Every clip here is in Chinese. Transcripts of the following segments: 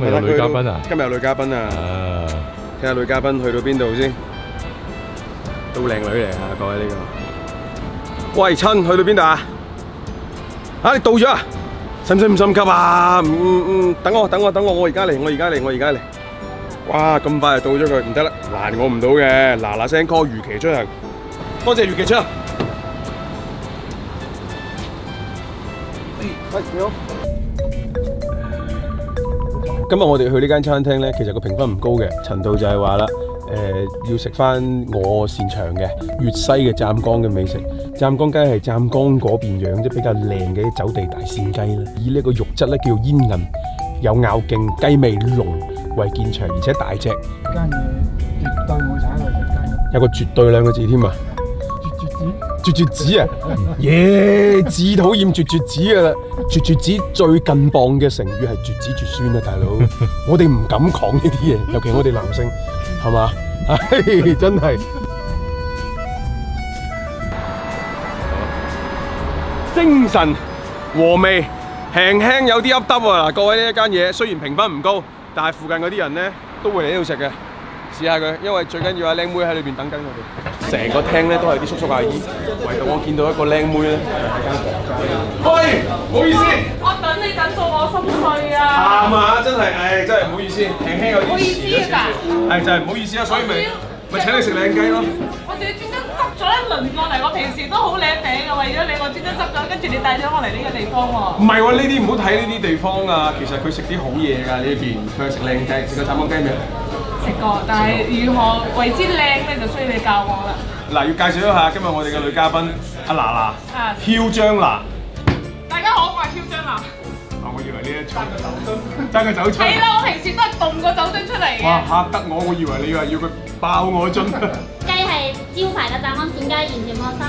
今日有女嘉賓啊？今日有女嘉賓啊！啊，睇下女嘉賓去到邊度先，都靚女嚟啊！各位呢、個，喂親，去到邊度啊？啊，你到咗啊？使唔使咁心急啊？唔唔唔，等我等我等我，我而家嚟，我而家嚟，我而家嚟。哇，咁快就到咗佢，唔得啦，攔我唔到嘅，嗱嗱聲 call 如期出行。多謝如期出行。喂，你好。今日我哋去呢間餐廳呢，其實個評分唔高嘅，陳導就係話啦，誒、要食翻我擅長嘅粵西嘅湛江嘅美食。湛江雞係湛江嗰邊養，啲比較靚嘅啲走地大扇雞啦。以呢個肉質咧叫煙韌，有咬勁，雞味濃，為見長，而且大隻。間嘢絕對冇踩過食雞，有個絕對兩個字添啊！絕絕子。啊！耶！至討厭絕絕子噶啦！絕絕子最近磅嘅成語係絕子絕孫啊，大佬！我哋唔敢講呢啲嘢，尤其我哋男性，係嘛？唉，真係精神和味，輕輕有啲噏耷喎嗱，各位呢一間嘢雖然評分唔高，但係附近嗰啲人咧都會嚟呢度食嘅。試下佢，因為最緊要係靚妹喺裏邊等緊我哋。成個廳咧都係啲叔叔阿姨，唯獨我見到一個靚妹咧喺間房間。喂，唔好意思，我等你等到我心碎啊！喊啊！真係，唉，真係唔好意思，輕輕有啲唔好意思遲咗少少㗎係就係唔好意思啊，所以咪咪請你食靚雞咯。我仲要專登執咗一輪過嚟，我平時都好靚餅嘅，為咗你我專登執咗，跟住你帶咗我嚟呢個地方喎。唔係喎，呢啲唔好睇呢啲地方啊，其實佢食啲好嘢㗎呢邊，佢係食靚雞，食個湛江雞未？食過，但係如何為之靚咧，就需要你教我啦。嗱，要介紹一下今日我哋嘅女嘉賓阿娜娜，啊囂張娜。大家好，我係囂張娜！啊，我以為呢一出爭個酒樽。係啦，我平時都係凍個酒樽出嚟哇！嘅。嚇得我，我以為你話要佢爆我樽。雞係招牌嘅湛江鱔雞，完全放心，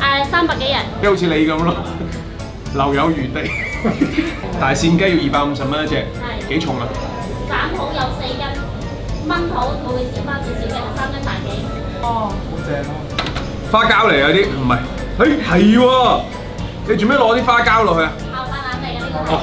誒三百幾人，即係好似你咁咯，留有餘地。大扇雞要二百五十蚊一隻，係幾重啊？斬好有四斤，炆好佢會少翻少少嘅，三斤大幾。哦，好正咯花膠嚟有啲，唔係，誒係喎，你做咩攞啲花膠落去啊？牛白腩嚟嘅呢個係。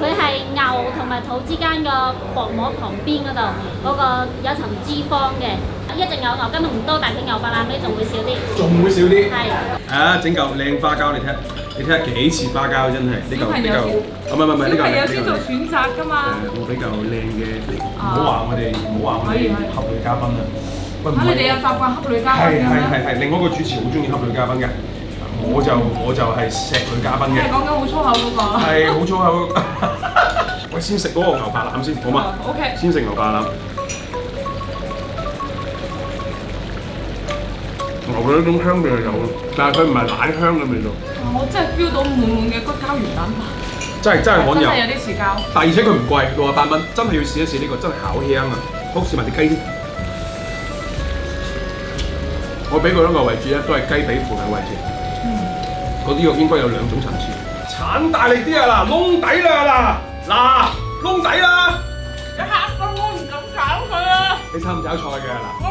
佢係牛同埋肚之間個薄膜旁邊嗰度，嗰、個有一層脂肪嘅。一隻牛牛筋唔多，但係牛白腩呢仲會少啲。仲會少啲。係。啊，整嚿靚花膠你睇下，你睇下幾似花膠真係，呢嚿呢嚿，啊唔係唔係唔係呢嚿小朋友先做選擇㗎嘛。誒，我比較靚嘅，唔好話我哋，唔好話我哋合女嘉賓啊。嚇你哋有習慣恰女嘉賓係嘅咩？係係係，另外一個主持好中意恰女嘉賓嘅，我就我就係錫女嘉賓嘅係，講緊好粗口嗰個。係好粗口。喂，先食嗰個牛扒腩先，好嘛？O K。先食牛扒腩。牛嘅呢種香味係有，但係佢唔係奶香嘅味道，我真係 feel 到滿滿嘅骨膠原蛋白，真係真係罕有真係。有啲似膠。但而且佢唔貴，六十八蚊，真係要試一試呢、個，真係好香啊！好試埋啲雞先。我俾佢兩個位置咧，都係雞髀附近位置。嗰啲肉應該有兩種層次。鏟大力啲啊！嗱，窿底啦嗱，嗱窿底啦！你嚇到我唔敢搞佢啊！你炒唔炒菜嘅嗱？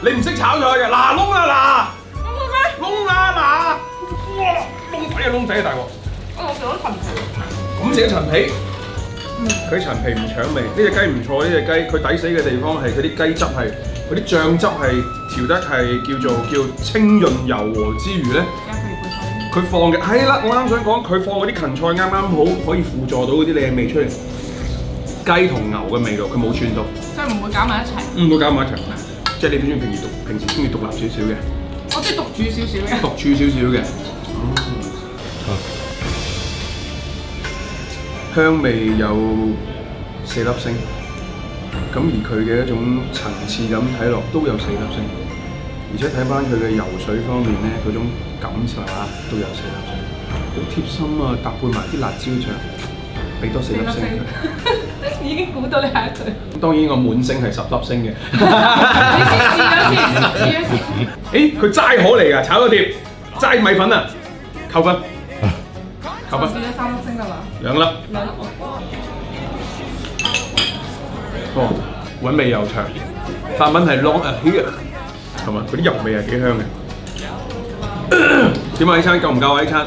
你唔識炒菜嘅嗱窿啦咁嘅咩？嗱，窿啦嗱，哇窿仔啊窿仔啊大鑊！我食咗陳皮。咁食咗陳皮，佢陳皮唔搶味，呢只雞唔錯，呢只雞佢抵死嘅地方係佢啲雞汁係，佢啲醬汁係調得係叫做叫清潤柔和之餘咧。佢放嘅係啦，我啱想講佢放嗰啲芹菜啱啱好可以輔助到嗰啲靚味出嚟，雞同牛嘅味道佢冇串到，即係唔會搞埋一齊。唔，會搞埋一齊，即係你中意平時獨平時中意獨立少少嘅，我中意獨煮少少嘅。獨處少少嘅，香味有四粒星，咁而佢嘅一種層次感睇落都有四粒星，而且睇翻佢嘅游水方面咧，嗰種感受啊都有四粒星，好貼心啊，搭配埋啲辣椒醬，俾多四粒星。已經估到你下一句。咁當然我滿星係十粒星嘅。你先試咗先，試咗先。誒，佢齋可嚟㗎，炒個碟，齋米粉啊，扣分，扣分咗三粒星㗎啦。兩粒。兩粒我。哦，韻味又長，法文係 long a here，係嘛？佢啲油味係幾香嘅。點啊？呢餐夠唔夠啊？呢餐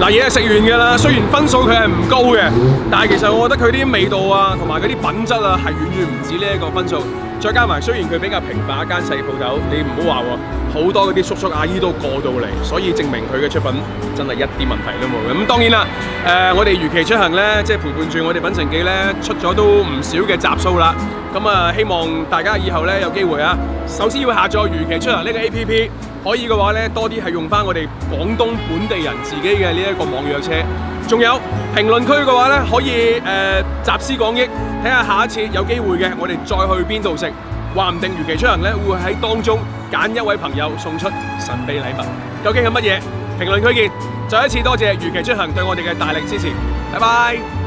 嗱嘢係食完嘅啦，雖然分數佢係唔高嘅，但係其實我覺得佢啲味道啊，同埋嗰啲品質啊，係遠遠唔止呢一個分數。再加埋雖然佢比較平凡一間細鋪頭，你唔好話喎，好多嗰啲叔叔阿姨都過到嚟，所以證明佢嘅出品真係一啲問題都冇。咁當然啦，誒、我哋如期出行咧，即係陪伴住我哋品城記咧，出咗都唔少嘅集數啦。咁啊，希望大家以後咧有機會啊，首先要下載如期出行呢個 A P P。可以嘅話咧，多啲係用翻我哋廣東本地人自己嘅呢一個網約車。仲有评论区嘅话呢，可以诶、呃集思广益，睇下下一次有机会嘅，我哋再去邊度食，話唔定如期出行咧会喺当中揀一位朋友送出神秘礼物。究竟係乜嘢？评论区见。再一次多谢如期出行对我哋嘅大力支持，拜拜。